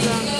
drunk.